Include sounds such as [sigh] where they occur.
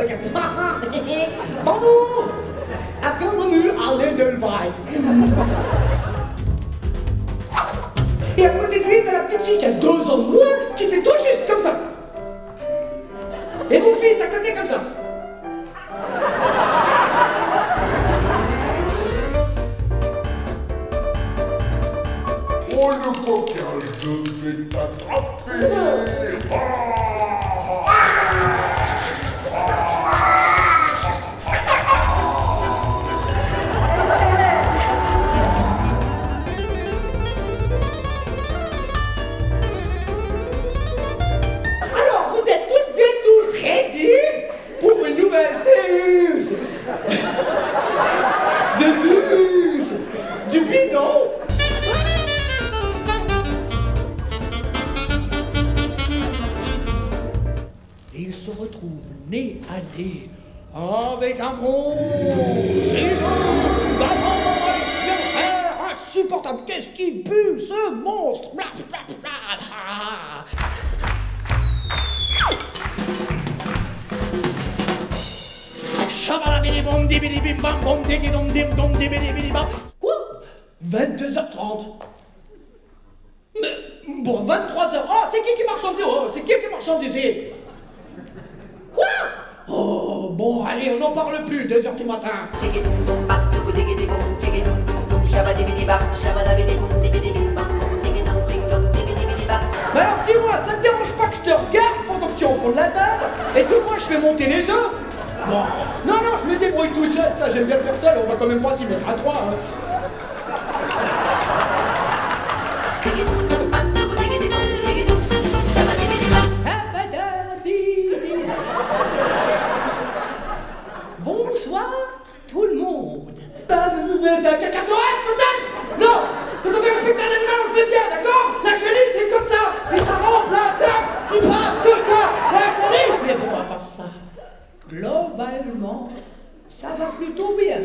[laughs] Bonjour Bienvenue à l'Edelweiss. Et à côté de lui, t'as la petite fille qui a deux ans de moins, qui fait tout juste comme ça. Et mon fils à côté comme ça. Oh le coquin, je vais retrouvent nez à nez avec un frère, insupportable. Qu'est-ce qui pue, ce monstre? Bla, bla, bla. Quoi? 22h30 Mais, bon, 23h. Oh, c'est qui qui oh, C'est qui qui marche en ici Quoi Oh, bon, allez, on n'en parle plus, 2h du matin. Mais alors dis-moi, ça te dérange pas que je te regarde pendant que tu es au fond de la table et que moi je fais monter les œufs? Non, non, je me débrouille tout seul, ça j'aime bien le faire seul, on va quand même pas s'y mettre à trois. Hein. Bah, C'est un caca de rêve peut-être. Non. Quand on veut respecter un animal, on le fait bien, d'accord? La chenille c'est comme ça, puis ça rentre là, tac, puis paf, corps, la chenille. Mais bon, à part ça, globalement, ça va plutôt bien.